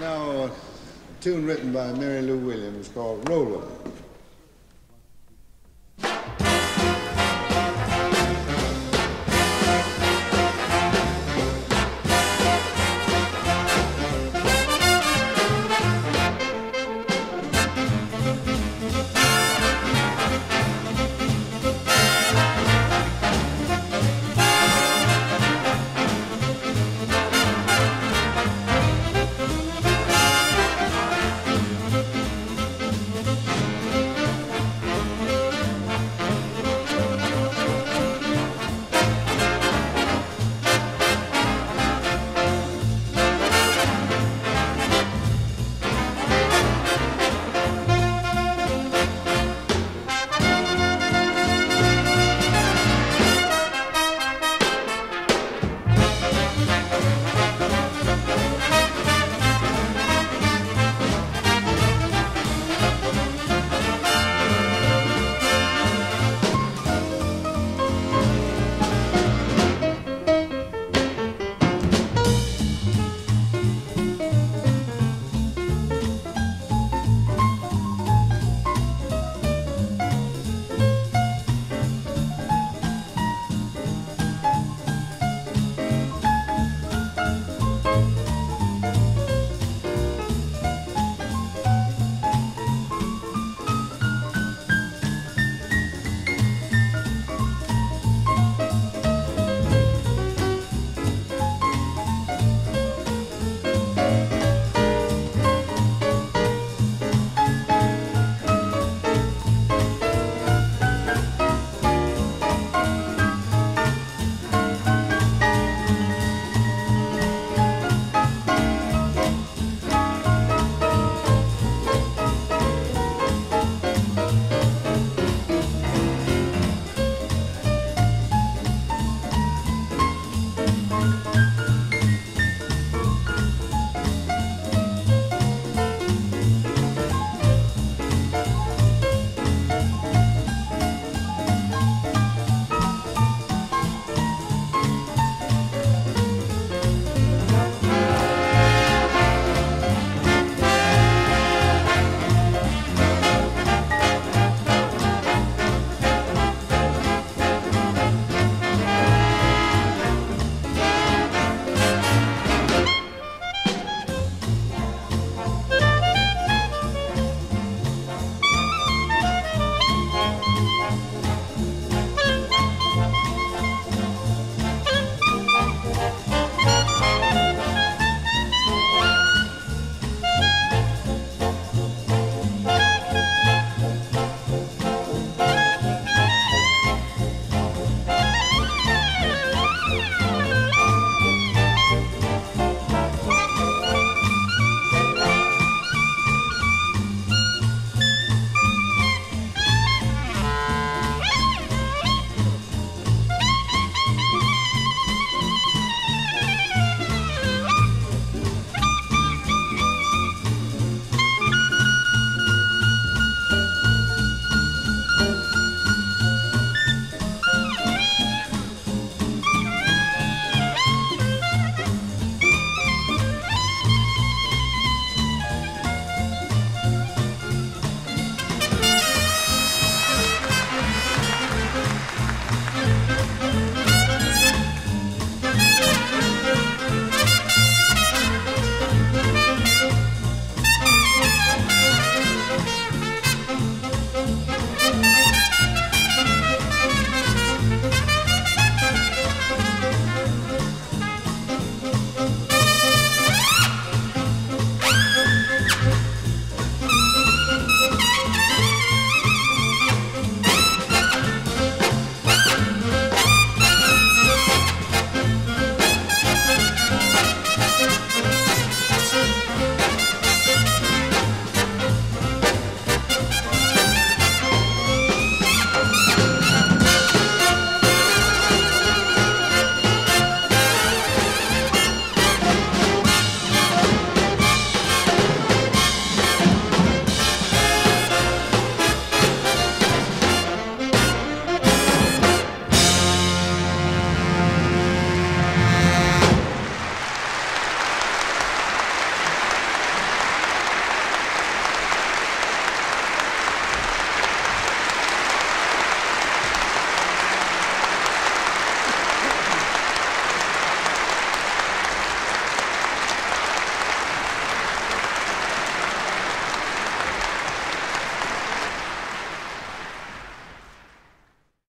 Now, a tune written by Mary Lou Williams called Roller.